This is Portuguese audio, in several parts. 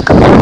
Thanks.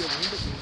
your wound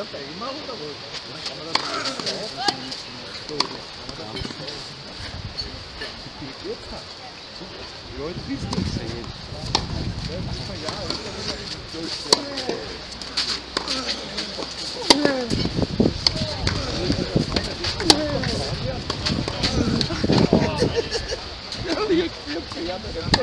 casa tem uma luta hoje. Na Câmara do Eu não sem ele. Deve falhar, eu Yeah,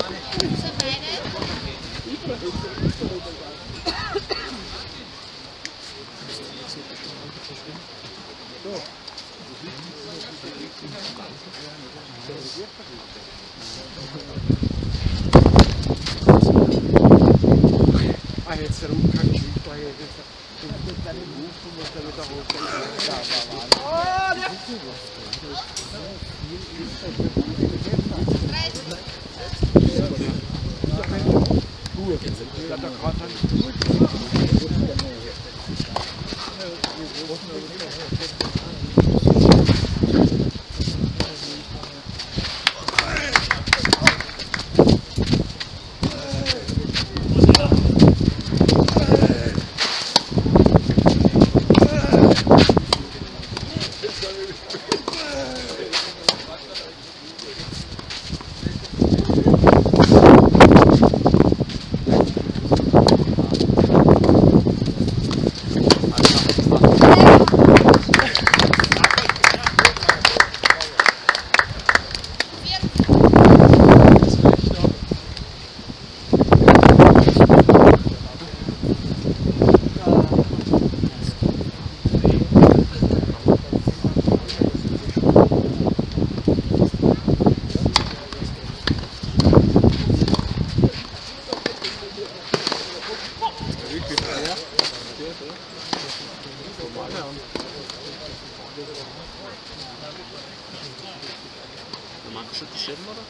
Manco se ti sembrano?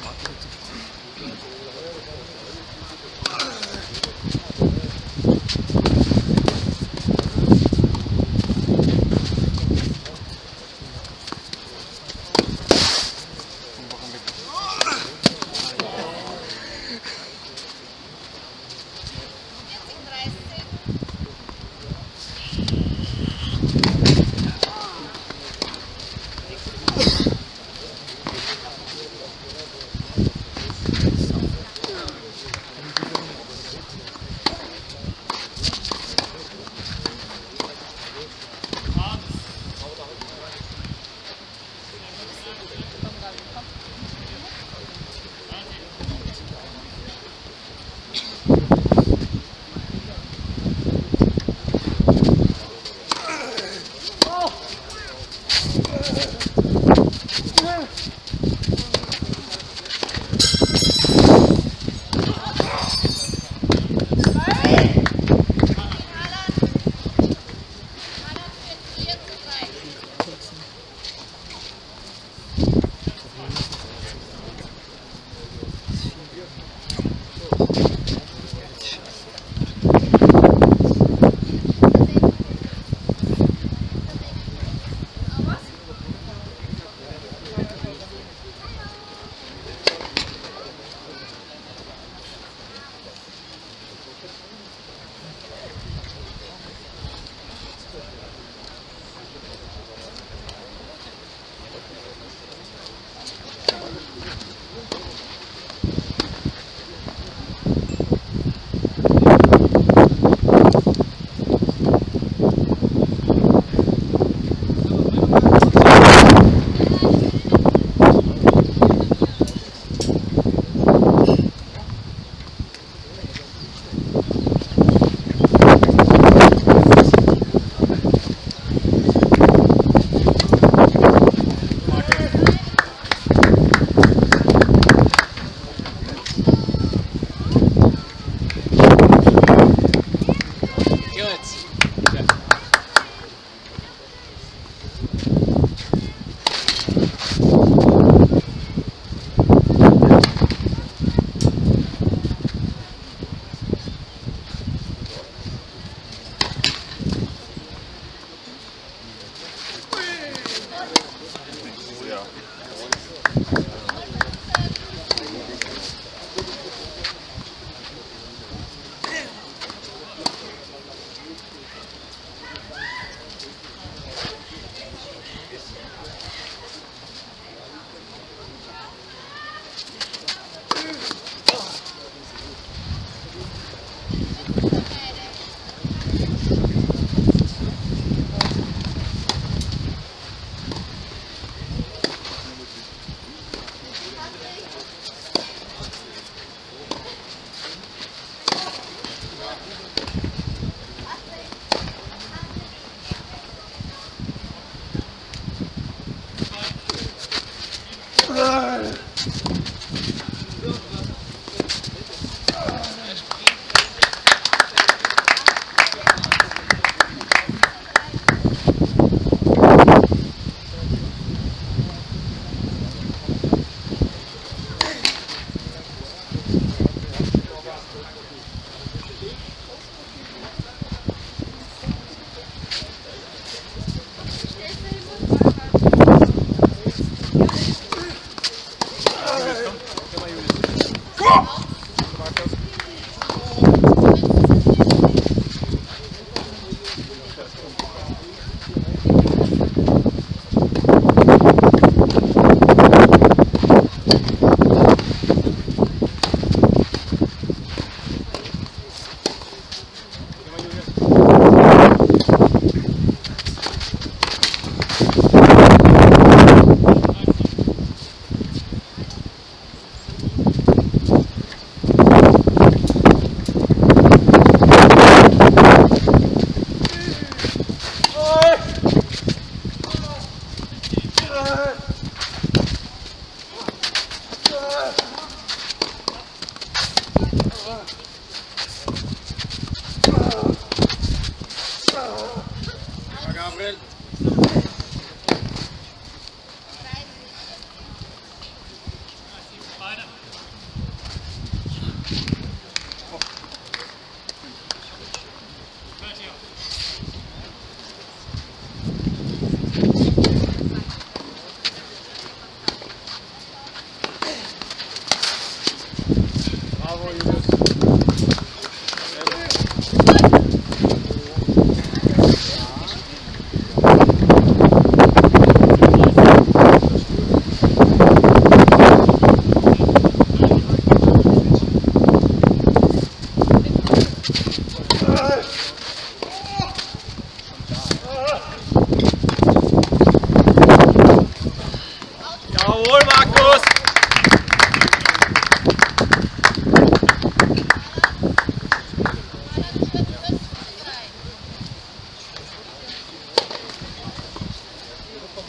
Manco se ti sembrano?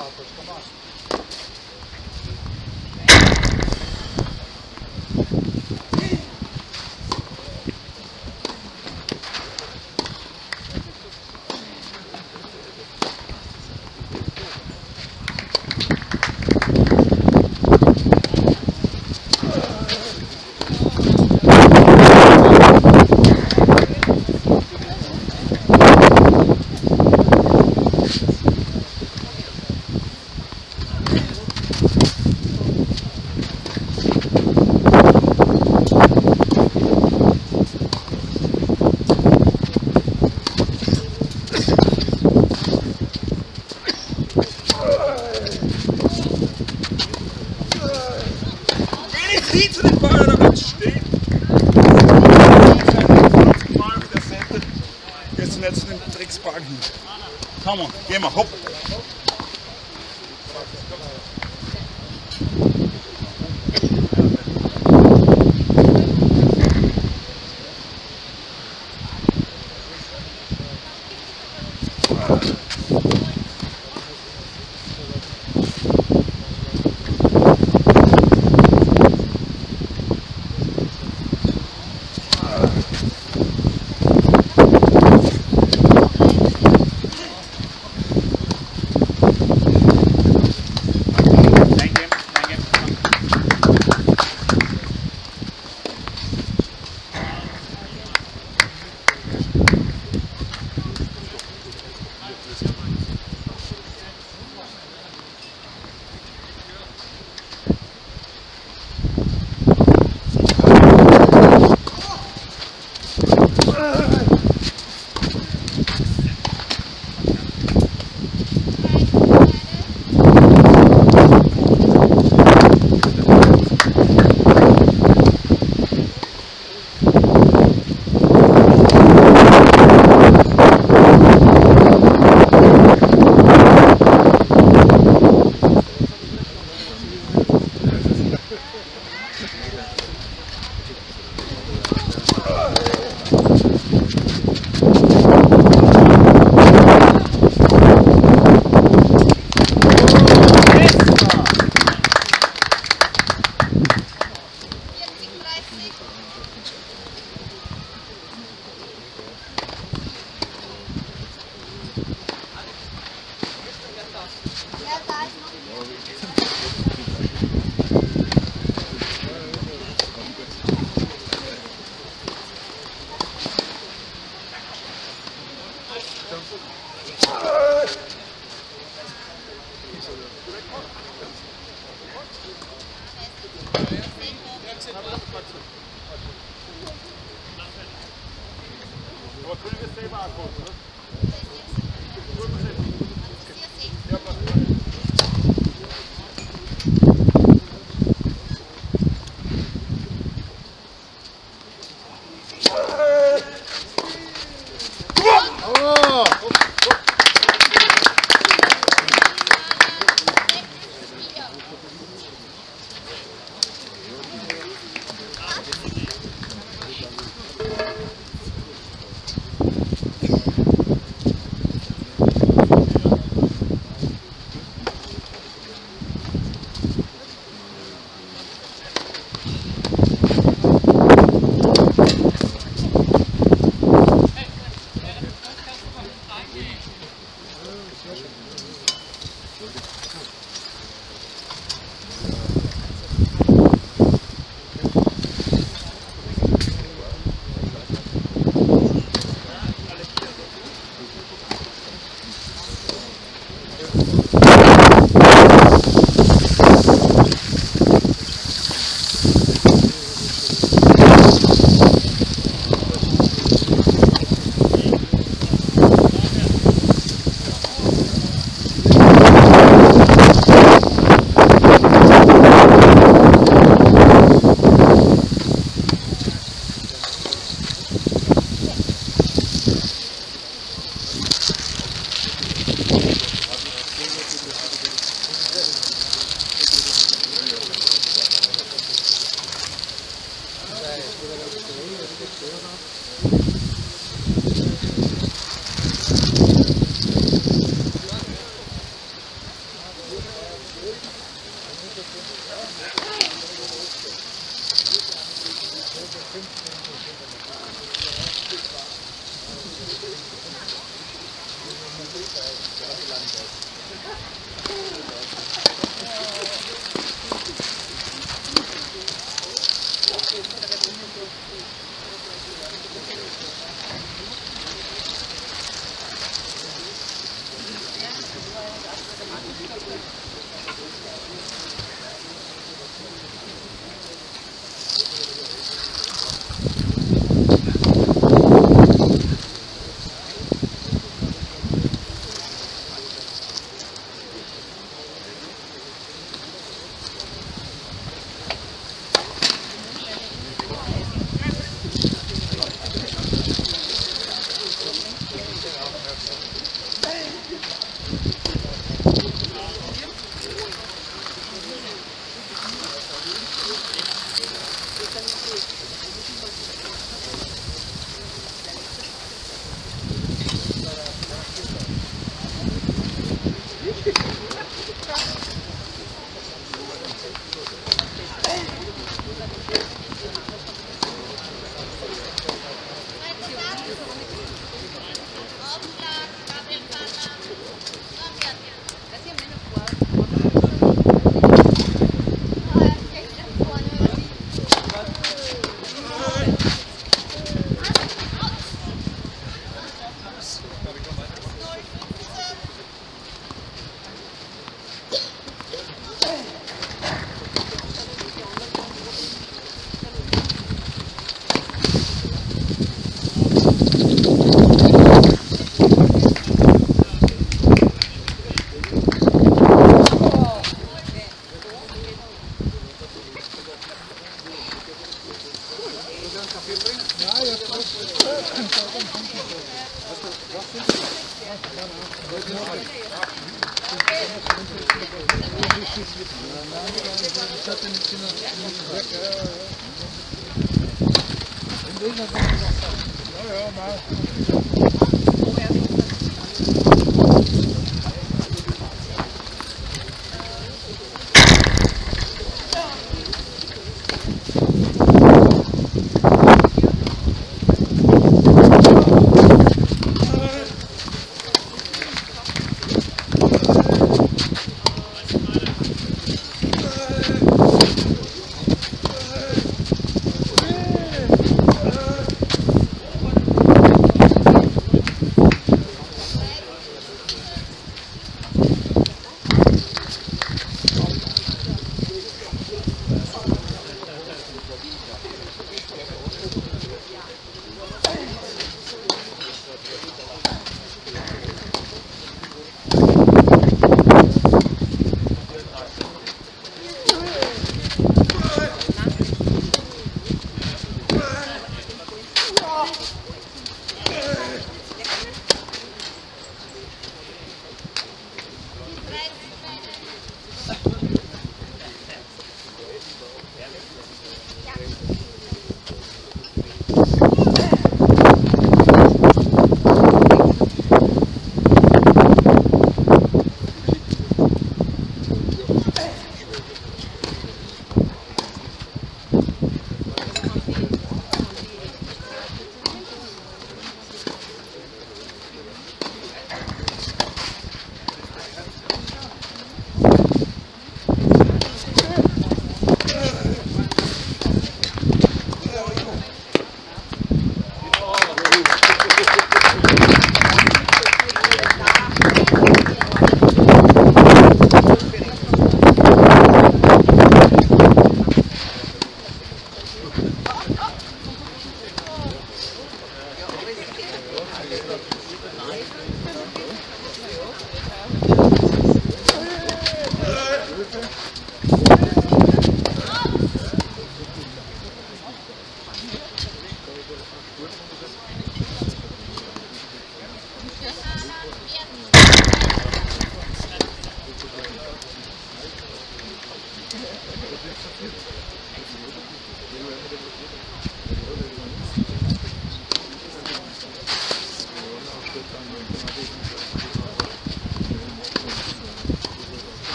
poppers. Come on. Komm, geh mal, hopp.